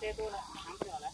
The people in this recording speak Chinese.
太多了，谈不了了。